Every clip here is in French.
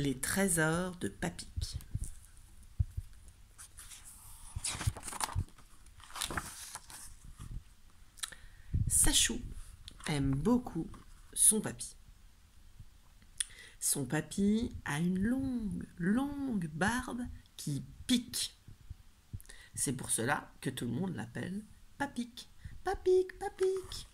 Les trésors de Papik. Sachou aime beaucoup son papy. Son papy a une longue, longue barbe qui pique. C'est pour cela que tout le monde l'appelle Papic. Papic, Papic.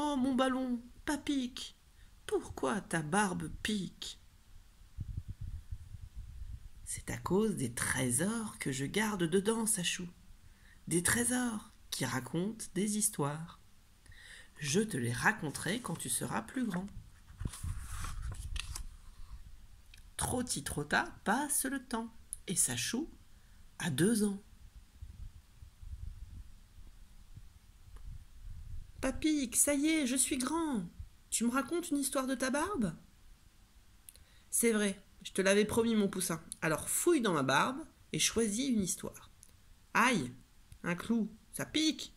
Oh mon ballon, Papic, pourquoi ta barbe pique? C'est à cause des trésors que je garde dedans, Sachou. Des trésors qui racontent des histoires. Je te les raconterai quand tu seras plus grand. Trotti trotta passe le temps et Sachou a deux ans. Ça y est, je suis grand. Tu me racontes une histoire de ta barbe? C'est vrai, je te l'avais promis, mon poussin. Alors fouille dans ma barbe et choisis une histoire. Aïe, un clou, ça pique.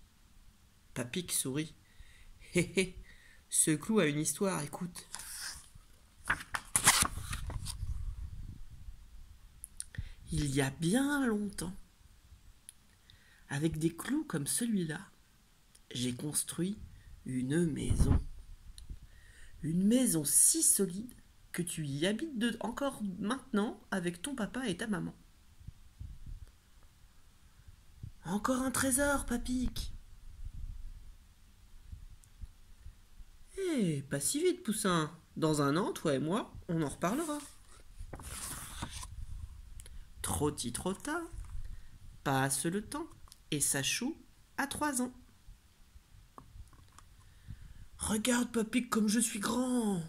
Papique sourit. Hé hé, ce clou a une histoire, écoute. Il y a bien longtemps, avec des clous comme celui-là, j'ai construit une maison. Une maison si solide que tu y habites encore maintenant avec ton papa et ta maman. Encore un trésor, papique. Eh, pas si vite, Poussin. Dans un an, toi et moi, on en reparlera. Trotti trotta, passe le temps, et Sachou a trois ans. Regarde, papy, comme je suis grand.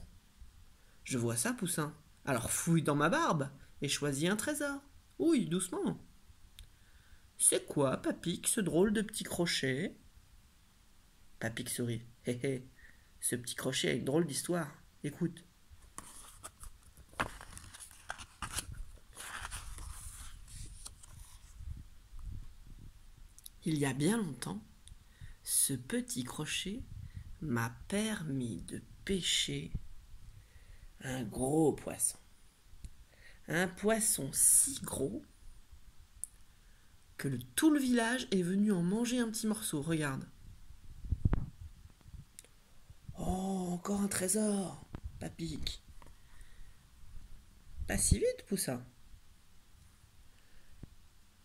Je vois ça, Poussin. Alors fouille dans ma barbe et choisis un trésor. Oui, doucement. C'est quoi, Papic, ce drôle de petit crochet? Papic sourit. Hé hé, ce petit crochet a une drôle d'histoire. Écoute. Il y a bien longtemps, ce petit crochet m'a permis de pêcher un gros poisson. Un poisson si gros que tout le village est venu en manger un petit morceau. Regarde. Oh, encore un trésor, papique. Pas si vite, Poussin.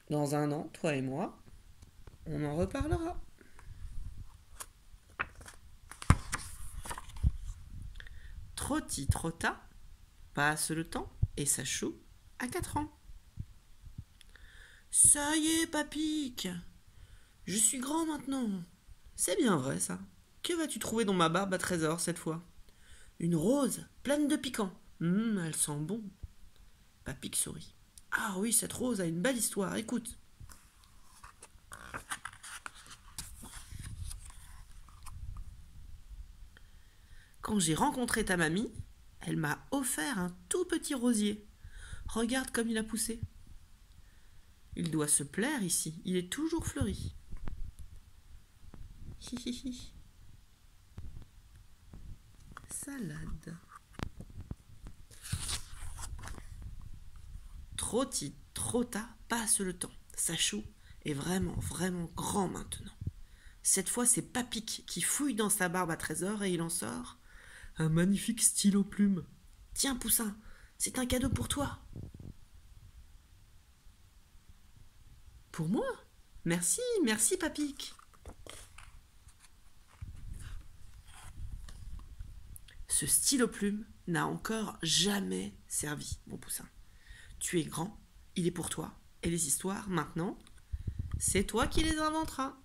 Dans un an, toi et moi, on en reparlera. Trotti trotta, passe le temps et Sachou à quatre ans. Ça y est, papique, je suis grand maintenant. C'est bien vrai, ça. Que vas-tu trouver dans ma barbe à trésor cette fois? Une rose pleine de piquants. Hum, elle sent bon. Papique sourit. Ah oui, cette rose a une belle histoire. Écoute. Quand j'ai rencontré ta mamie, elle m'a offert un tout petit rosier. Regarde comme il a poussé. Il doit se plaire ici, il est toujours fleuri. Hi Salade. Trotti, trotta, passe le temps. Sachou est vraiment, vraiment grand maintenant. Cette fois, c'est Papic qui fouille dans sa barbe à trésor et il en sort un magnifique stylo plume. Tiens, Poussin, c'est un cadeau pour toi. Pour moi? Merci, merci, Papic. Ce stylo plume n'a encore jamais servi, mon poussin. Tu es grand, il est pour toi, et les histoires, maintenant, c'est toi qui les inventeras.